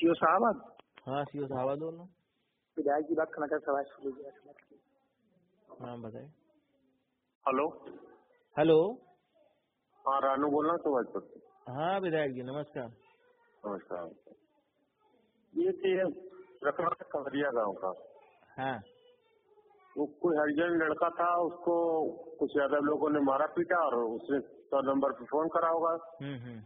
CO साहब हाँ CO साहब दोनों विधायक की बात करना चाहते सवाल सुन लीजिए हाँ बताए हेलो। हेलो। हाँ रानू बोल रहा हूँ सुभाषपुर हाँ। विधायक जी नमस्कार। नमस्कार। ये थी रखना कंवरिया गाँव का। हाँ। वो कोई हरिजन लड़का था उसको कुछ यादव लोगों ने मारा पीटा और उसने सौ नंबर पे फ़ोन करा होगा। हम्म हम्म।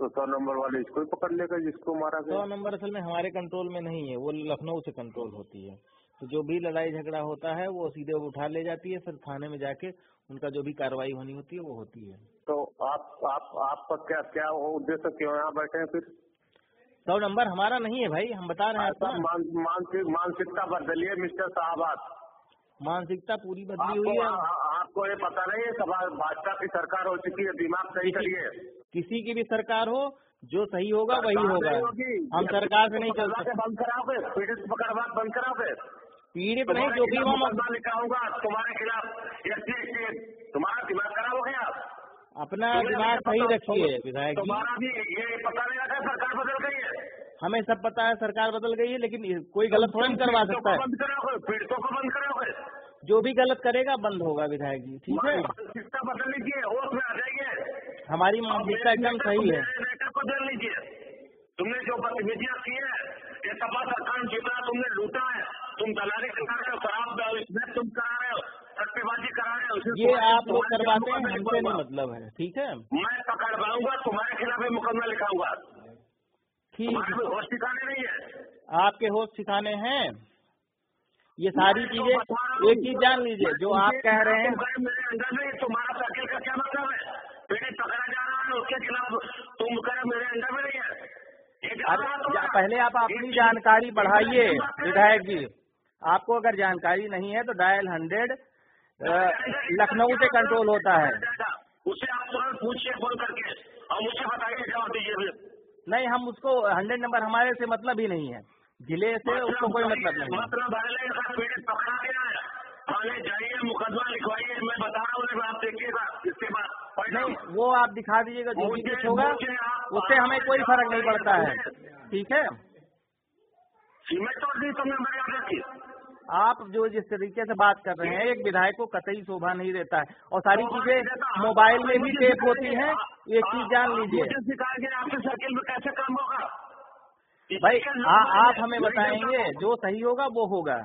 तो सौ नंबर वाले इसको ही पकड़ लेगा जिसको मारा गया। सौ नंबर असल में हमारे कंट्रोल में नहीं है वो लखनऊ से कंट्रोल होती है। तो जो भी लड़ाई झगड़ा होता है वो सीधे उठा ले जाती है फिर थाने में जाके उनका जो भी कार्रवाई होनी होती है वो होती है। तो आप आप आपका क्या क्या उद्देश्य क्यों यहाँ बैठे हैं फिर? सौ नंबर हमारा नहीं है भाई हम बता रहे हैं मानसिक मानसिकता बदलिए मिस्टर साहबाद मानसिकता पूरी बदली हुई है। आपको ये पता नहीं है भाजपा की सरकार हो चुकी है दिमाग सही करिए। किसी की भी सरकार हो जो सही होगा वही होगा। हम सरकार से नहीं चल सकते बंद पीड़ित पकड़वा बंद कराओगे पीड़ित नहीं जो भी हम लिखाऊँगा तुम्हारे खिलाफ तुम्हारा दिमाग खराब हो गया। अपना दिमाग सही रखिए विधायक जी। तुम्हारा भी ये पता नहीं लगा सरकार बदल गई है। हमें सब पता है सरकार बदल गई है लेकिन कोई गलत थोड़ा करवा सकता है। पीड़ितों को बंद कराओगे जो भी गलत करेगा बंद होगा विधायक जी। ठीक है? बदल लीजिए हमारी मानसिकता एकदम सही है। दे लीजिए। तुमने जो गतिविधियाँ की है ये सपा सरकार जितना तुमने लूटा है। तुम दलाली करा रहे हो शराब तुम करा रहे हो सट्टेबाजी करा रहे हो ये आप लोग करवाते हैं हमसे नहीं मतलब है ठीक है? मैं पकड़वाऊँगा तुम्हारे खिलाफ मुकदमा लिखाऊँगा। ठीक होश ठिकाने नहीं है। आपके होश ठिकाने हैं। ये सारी चीज़ें एक चीज़ जान लीजिए जो आप कह रहे हैं। पहले आप अपनी जानकारी बढ़ाइए। विधायक जी। आपको अगर जानकारी नहीं है तो डायल हंड्रेड लखनऊ से कंट्रोल होता है। उसे आप तुरंत पूछिए फ़ोन करके। और मुझे बताइए जवाब दीजिए नहीं हम उसको हंड्रेड नंबर हमारे से मतलब ही नहीं है। ज़िले से उसको कोई मतलब नहीं है। मतलब पीड़ित पकड़ा गया है। थाने जाइए मुकदमा लिखवाइए मैं बता रहा हूँ आप देखिएगा इसके बाद। नहीं वो आप दिखा दीजिएगा जो भी कुछ होगा उससे हमें कोई फ़र्क नहीं पड़ता है। ठीक है? सीमेंट तोड़ दी तुमने मेरी आदत की आप जो जिस तरीके से बात कर रहे हैं एक विधायक को कतई शोभा नहीं देता है। और सारी चीज़ें मोबाइल में भी टेप होती हैं एक चीज़ जान लीजिए। आपके सर्किल में कैसे काम होगा। भाई आ, आप हमें बताएँगे जो सही होगा वो होगा।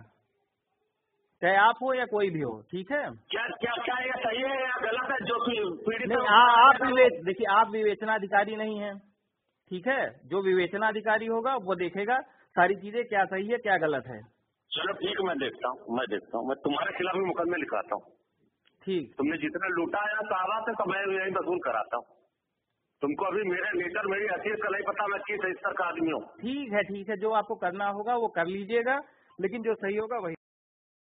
चाहे आप हो या कोई भी हो ठीक है? क्या क्या क्या सही है या गलत है? जो कि पीड़ित आप विवेच देखिए आप विवेचनाधिकारी नहीं हैं। ठीक है? जो विवेचनाधिकारी होगा वो देखेगा सारी चीज़ें क्या सही है क्या गलत है। चलो ठीक मैं देखता हूँ मैं देखता हूँ। मैं तुम्हारे खिलाफ भी मुकदमे लिखाता हूँ। ठीक। तुमने जितना लूटा है साहबा से तो मैं यही वसूल कराता हूँ। तुमको अभी मेरे नेचर मेरी हसीयत का नहीं पता मैं किस स्तर का आदमी हूँ। ठीक है ठीक है। जो आपको करना होगा वो कर लीजिएगा लेकिन जो सही होगा वही